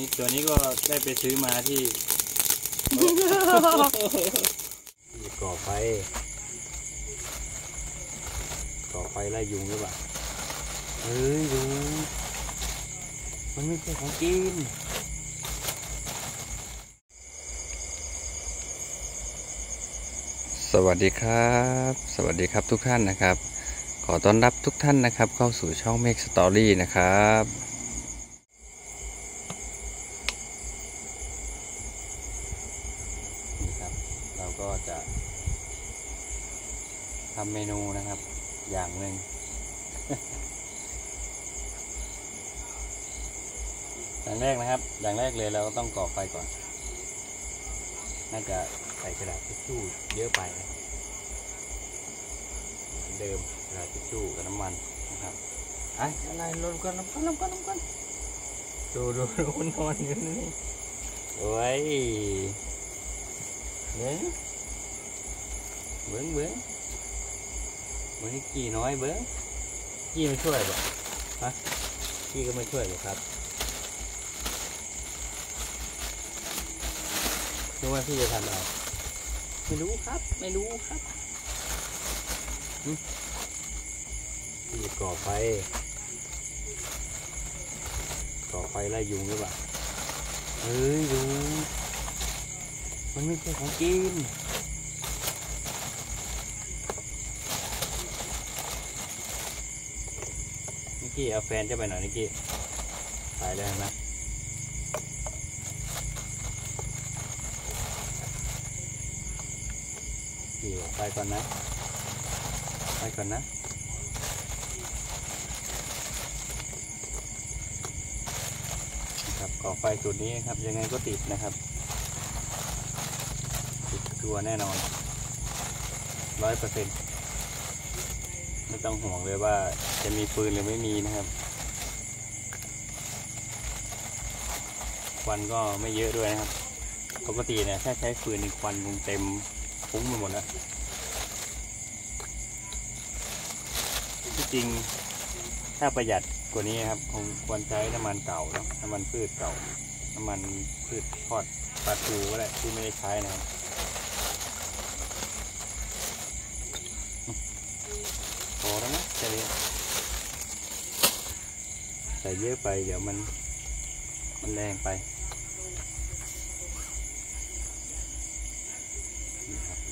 นี้ตัวนี้ก็ได้ไปซื้อมาที่ก่อไฟก่อไฟไล่ยุงหรือเปล่าเฮ้ยยุงมันไม่ใช่ของกินสวัสดีครับ สวัสดีครับทุกท่านนะครับ ขอต้อนรับทุกท่านนะครับ เข้าสู่ช่อง Make Story นะครับ นี่ครับ เรา ก็จะทำเมนูนะครับ อย่างหนึ่งอย่างแรกนะครับ อย่างแรกเลยเราก็ต้องก่อไฟก่อน น่าจะใส่กระดาษทิชชู่เยอะไปนะครับเหมือนเดิมกระดาษทิชชู่กับน้ำมันนะครับไอ้อะไรลงกันลงกันลงกันลงกันดูดูดูมันนอนอยู่นี่โอ้ยเบิ้ง เบิ้งเบิ้งเบิ้กี่น้อยเบิ้งกี่ไม่ช่วยบ่ฮะกี่ก็ไม่ช่วยหรอครับนึกว่าพี่จะทำอะไรไม่รู้ครับ ไม่รู้ครับพี่ก่อไฟก่อไฟไล่ยุงหรือเปล่าเฮ้ยยุงมันไม่ใช่ของกิน กี้เอาแฟนจะไปหน่อยนิกกี้ไปได้ไหมกี่ไปก่อนนะ ไปก่อนนะครับก่อไฟจุดนี้ครับยังไงก็ติดนะครับ ติดตัวแน่นอนร้อยเปอร์เซ็นต์ ไม่ต้องห่วงเลยว่าจะมีปืนหรือไม่มีนะครับควันก็ไม่เยอะด้วยนะครับ ปกติเนี่ยถ้าใช้ฟืนในควันคงเต็มฟุ้งไปหมดแล้วที่จริงถ้าประหยัดกว่านี้ครับคงควรใช้น้ำมันเก่าเนาะน้ำมันพืชเก่า น้ำมันพืชทอดปลาทูก็ได้ที่ไม่ได้ใช้นะครับพอแล้วนะแค่นี้ ใส่เยอะไป เดี๋ยวมัน มันแรงไป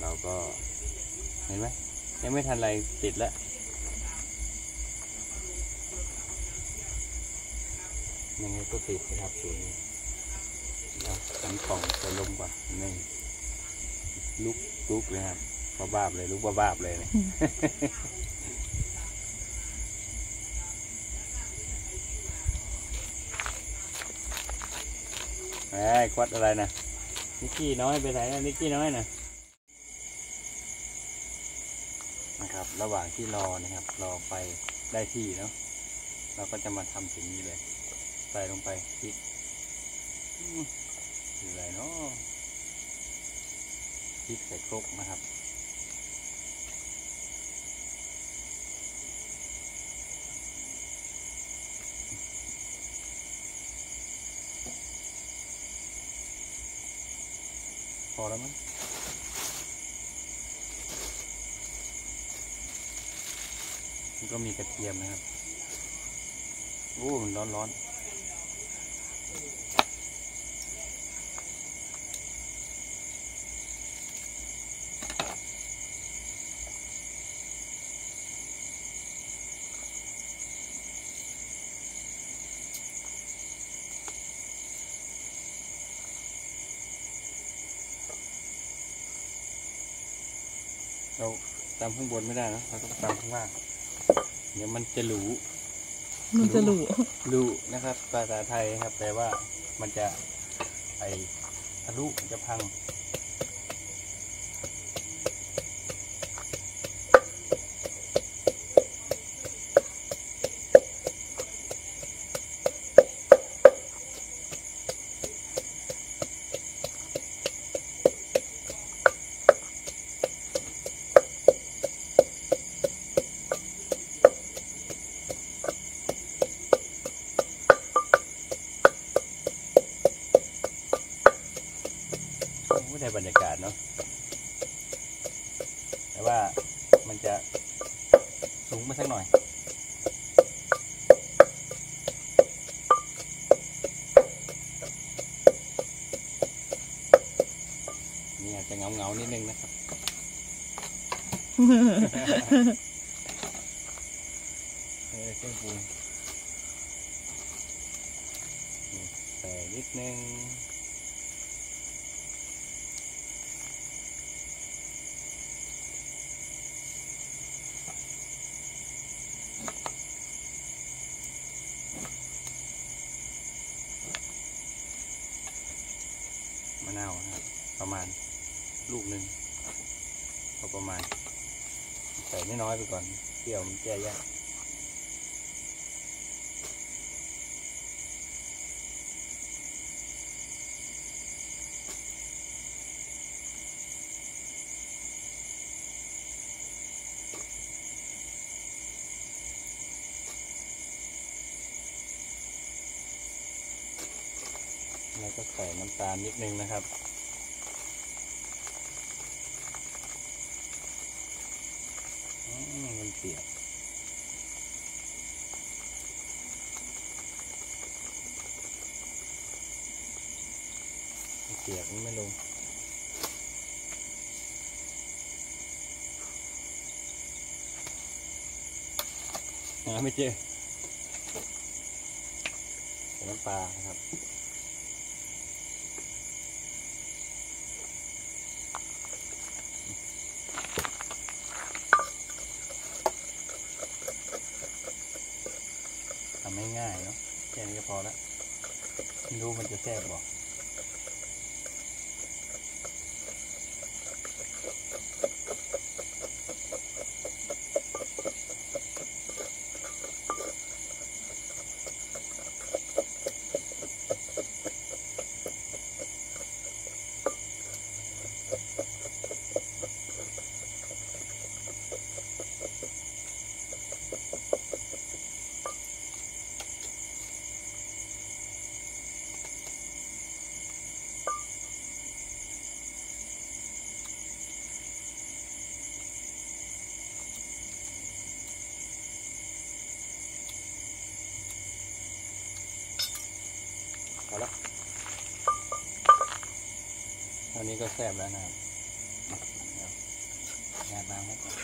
เราก็ เห็นไหมยังไม่ทันไรติดแล้วยังไงก็ติดนะครับตัวนี้เดี๋ยวขันกล่องใส่ลมก่อนหนึ่งลุกลุกเลยครับบ้าบาบเลยลุกบ้าบาบเลยเนี่ย ควัดอะไรนะนิกกี้น้อยไปไหนนะนิกกี้น้อยนะนะครับ ระหว่างที่รอนะครับ รอไปได้ที่เนาะเราก็จะมาทำสิ่งนี้เลย ใส่ลงไปพริกอืมคืออะไรเนาะพริกใส่ครกนะครับ อแล้วมั้งก็มีกระเทียมนะครับโอ้มันร้อนร้อน เราตามข้างบนไม่ได้นะเราต้องตามข้างล่างเดี๋ยวมันจะหรูมันจะหลูรูนะครับ ภาษาไทยครับแปลว่ามันจะไอทะลุมันจะพัง น ไม่ได้บรรยากาศเนาะแต่ว่ามันจะสูงไปสักหน่อย นี่อาจจะเงาเงาๆนิดนึงนะครับ เออเครื่องปรุงนี่ใส่นิดนึง มะนาวนะครับ ประมาณลูกหนึ่งพอประมาณ ใส่น้อยๆ ไปก่อนเปรี้ยวมันแก้ยากแล้วก็ใส่น้ำตาลนิดนึงนะครับ อืมมัน เปียกเปียกไม่ลงหาไม่เจอใส่น้ำปลาครับ ทำง่ายๆเนาะ แค่นี้ก็พอแล้วไม่รู้มันจะแซ่บบอก ก็แซ่บแล้วนะครับแยกน้ำให้ก่อน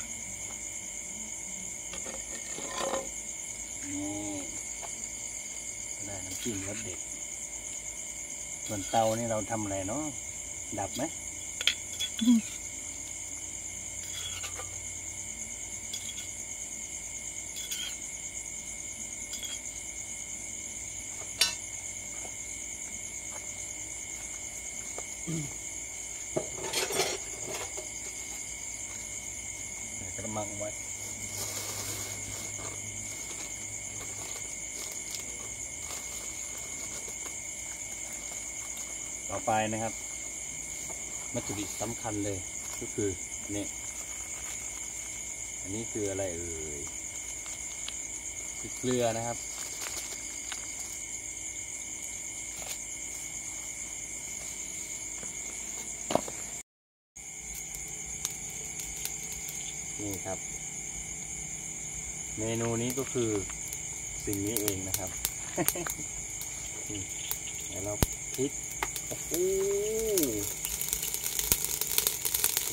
นี่ได้น้ำจิ้มรสเด็ด ส่วนเตานี่เราทำอะไรเนาะ ดับไหมส่กระมังไว้ ต่อ ไปนะครับวัตถุดิบสำคัญเลยก็คือเนี่ยอันนี้คืออะไรเอ่ยคือเกลือนะครับ นี่ครับ เมนูนี้ก็คือสิ่งนี้เองนะครับ นี่เดี๋ยวเราพลิก โอ้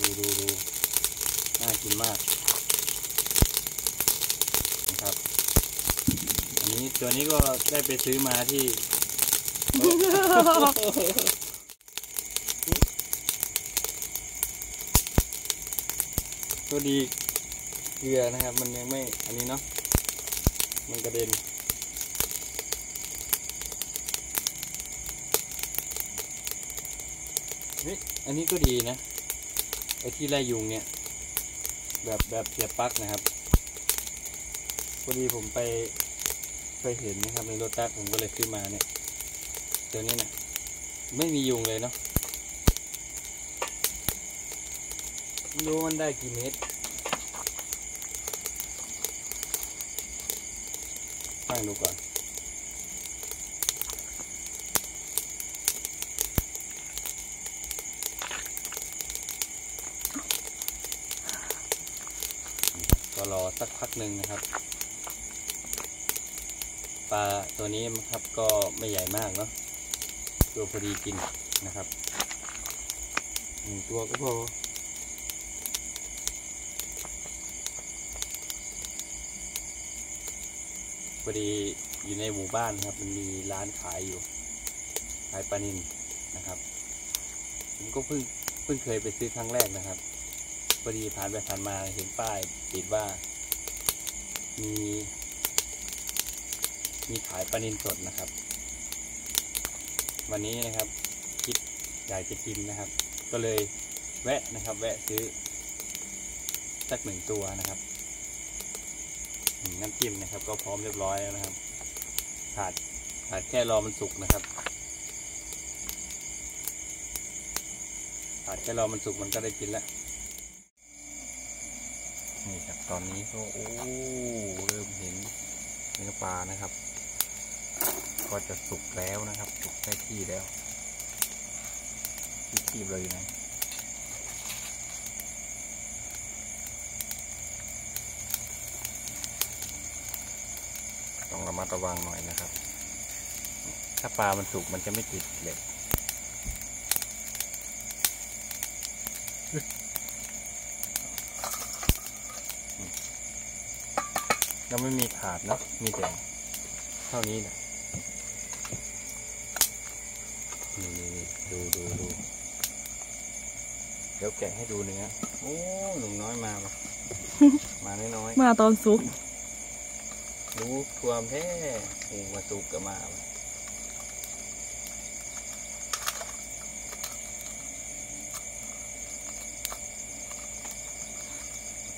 ดูดูดูน่ากินมากนะครับ อันนี้ตัวนี้ก็ได้ไปซื้อมาที่ตัวดีเกลือนะครับ มันยังไม่ อันนี้เนาะ มันกระเด็น เฮ้ยอันนี้ก็ดีนะไอ้ที่ไล่ยุงเนี่ย แบบแบบเสียบปลั๊กนะครับพอดีผมไปไปเห็นนะครับในรถตักผมก็เลยซื้อมาเนี่ยตัวนี้นะไม่มียุงเลยเนาะไม่รู้มันได้กี่เมตรตั้งดูก่อนน รอสักพักหนึ่งนะครับ ปลาตัวนี้นะครับก็ไม่ใหญ่มากเนาะตัวพอดีกินนะครับหนึ่งตัวก็พอพอดีอยู่ในหมู่บ้านครับ มันมีร้านขายอยู่ขายปลานินนะครับ ผมก็เพิ่งเพิ่งเคยไปซื้อครั้งแรกนะครับ พอดีผ่านไปผ่านมาเห็นป้ายติดว่า มี มีขายปลานินสดนะครับ วันนี้นะครับ คิดอยากจะกินนะครับ ก็เลยแวะนะครับ แวะซื้อสักหนึ่งตัวนะครับน้ำจิ้มนะครับ ก็พร้อมเรียบร้อยแล้วนะครับขาดขาดแค่รอมันสุกนะครับขาดแค่รอมันสุกมันก็ได้กินแล้ว นี่ครับตอนนี้ก็โอ้เริ่มเห็นเนื้อปลานะครับ ก็จะสุกแล้วนะครับ สุกได้ที่แล้วที่คีบเลยนะต้องระมัดระวังหน่อยนะครับ ถ้าปลามันสุกมันจะไม่ติดเหล็ก ยังไม่มีขาดเนอะมีแต่เท่านี้นะนี่นี่นี่ดูดูดูเดี๋ยวแกะให้ดูเนื้อโอ้หนุ่มน้อยมาปะมาน้อยมาตอนซุปๆรู้ความแท้โอ้มาสุกก็มาปะ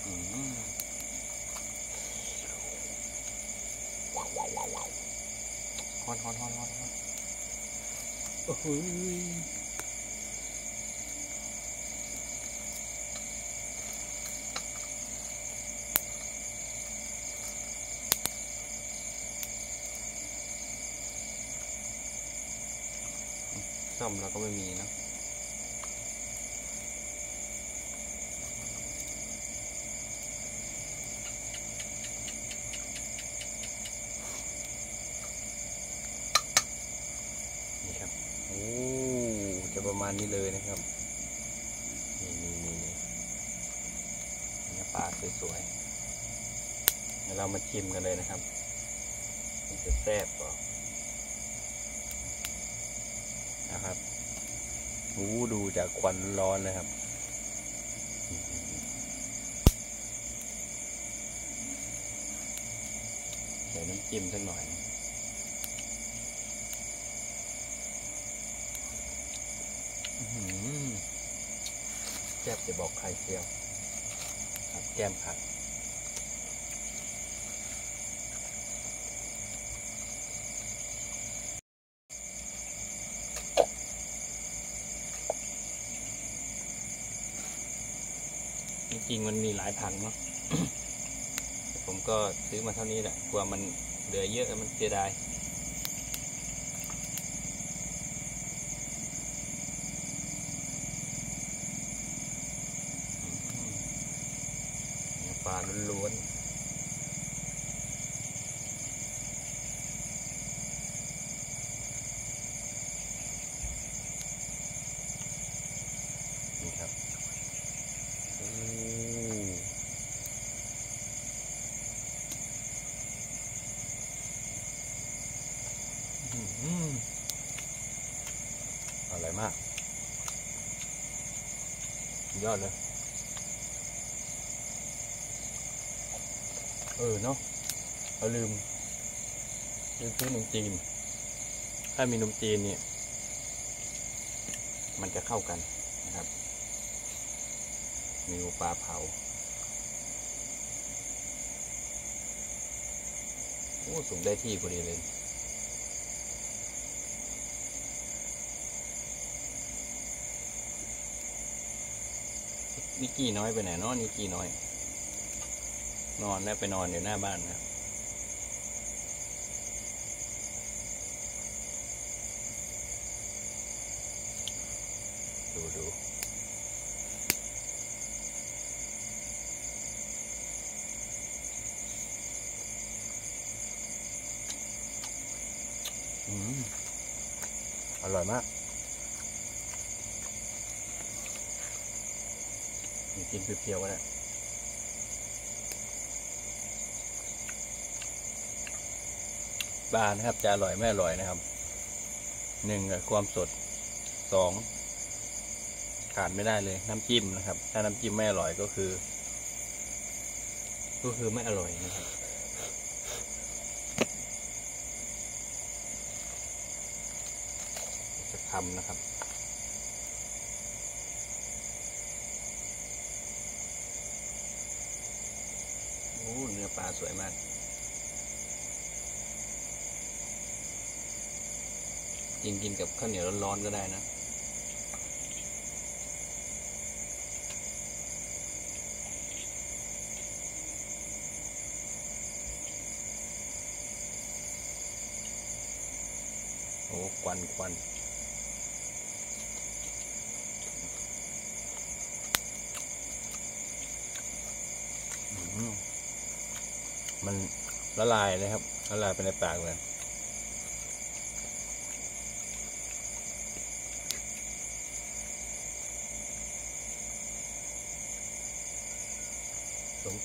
อืมฮอนฮอนฮอนฮอนฮอนโอ้โหย ซ่อมเราก็ไม่มีนะนี่ครับ โอ้ จะประมาณ นี้เลยนะครับนี่นี่นี่นี่เนื้อปลาสวยๆเดี๋ยวเรามาชิมกันเลยนะครับ มันจะแซ่บเปล่านะครับโอ้ดูจากควันร้อนนะครับใส่น้ำจิ้มสักหน่อยหือ แซ่บจะบอกใครเชียวครับแก้มผักจริงๆมันมีหลายผังเนาะผมก็ซื้อมาเท่านี้แหละ กลัวมันเหลือเยอะมันเสียดาย เนื้อป ล้วนๆนี่ครับโอ้อื้อหืออร่อยมาก ยอดเลย ออเนาะเราลืมลืมซื้อนมจีน ถ้ามีนมจีนเนี่ย มันจะเข้ากันนะครับ มีปลาเผาโอ้สุกได้ที่พอดีเลยนิกกี้น้อยไปไหนเนาะนิกกี้น้อย นอนแล้วไปนอนอยู่หน้าบ้านครับดูดูอร่อยมากกินเปรี้ยวๆก็ได้ ปลานะครับ จะอร่อยไม่อร่อยนะครับหนึ่งความสดสองขาดไม่ได้เลยน้ำจิ้มนะครับ ถ้าน้ำจิ้มไม่อร่อยก็คือ ก็คือไม่อร่อยนะครับจะทำนะครับโอ้เนื้อปลาสวยมาก กินกินกับข้าวเหนียวร้อนๆก็ได้นะ โอ้ควันควันมมันละลายเลยครับละลายไปในปากเลย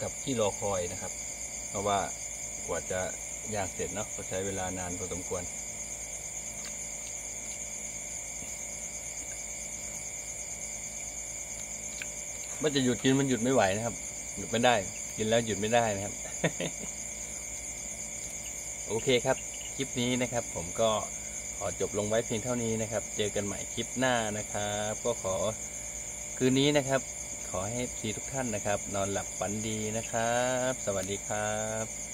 กับที่รอคอยนะครับ เพราะว่ากว่าจะย่างเสร็จเนาะก็ใช้เวลานานพอสมควร มันจะหยุดกินมันหยุดไม่ไหวนะครับ หยุดไม่ได้ กินแล้วหยุดไม่ได้นะครับ โอเคครับ คลิปนี้นะครับ ผมก็ขอจบลงไว้เพียงเท่านี้นะครับ เจอกันใหม่คลิปหน้านะครับ ก็ขอคืนนี้นะครับ ขอให้ทีทุกท่านนะครับ นอนหลับฝันดีนะครับ สวัสดีครับ